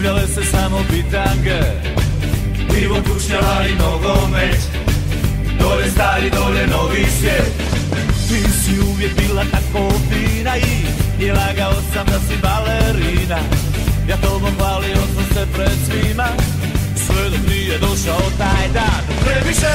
Skupljale se samo bitange. Pivo, tušnjava i nogomet. Dole stari, dole novi svijet. Ti si uvijek bila tako fina i I lagao sam da si balerina. Ja tobom hvalio sam se pred svima. Sve dok nije došao taj dan. Previše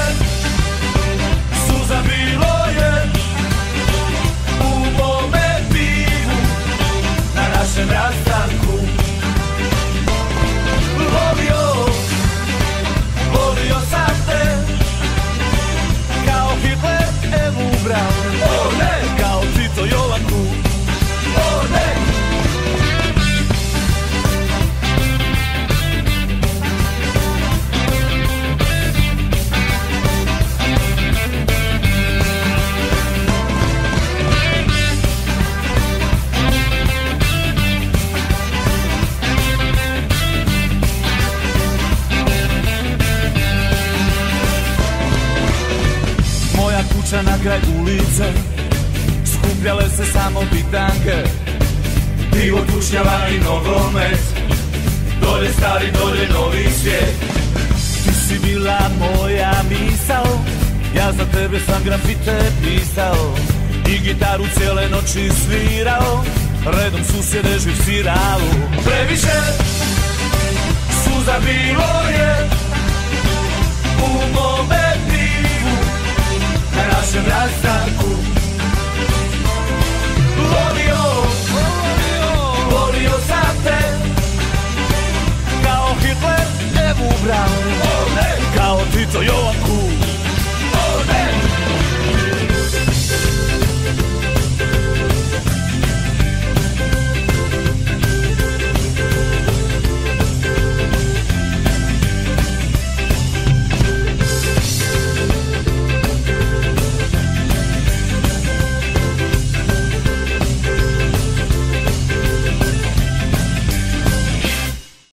kuća na kraj ulice Skupljale se samo bitanke. Pivo, tušnjava i nogomet Dolje stari, dolje novi svijet. Ti si bila moja misao Ja za tebe sam grafite pisao. I gitaru cijele noći svirao Redom susjede živciralo Previše suza bilo je そよく